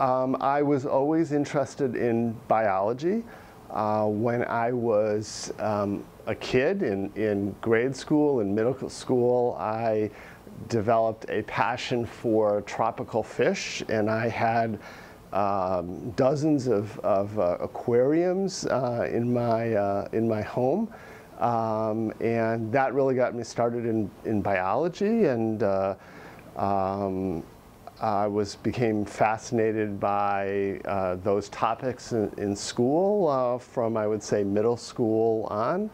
Um, I was always interested in biology. Uh, when I was um, a kid in, in grade school and middle school, I developed a passion for tropical fish, and I had um, dozens of, of uh, aquariums uh, in, my, uh, in my home. Um, and that really got me started in, in biology and uh, I was became fascinated by uh, those topics in, in school uh, from I would say middle school on.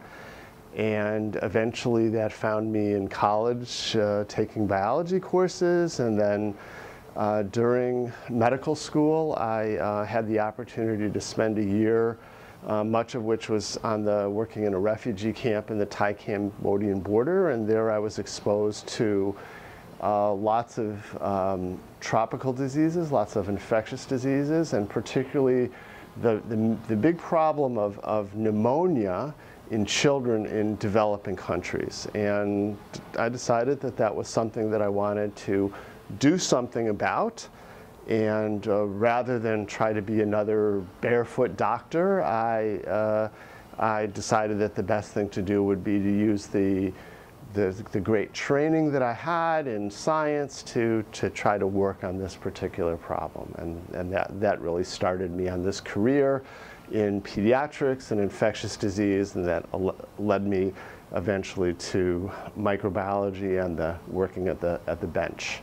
And eventually that found me in college uh, taking biology courses. And then uh, during medical school I uh, had the opportunity to spend a year uh, much of which was on the working in a refugee camp in the Thai-Cambodian border, and there I was exposed to uh, lots of um, tropical diseases, lots of infectious diseases, and particularly the, the, the big problem of, of pneumonia in children in developing countries. And I decided that that was something that I wanted to do something about. And uh, rather than try to be another barefoot doctor, I, uh, I decided that the best thing to do would be to use the, the, the, great training that I had in science to, to try to work on this particular problem. And, and that, that really started me on this career in pediatrics and infectious disease, and that led me eventually to microbiology and the, working at the, at the bench.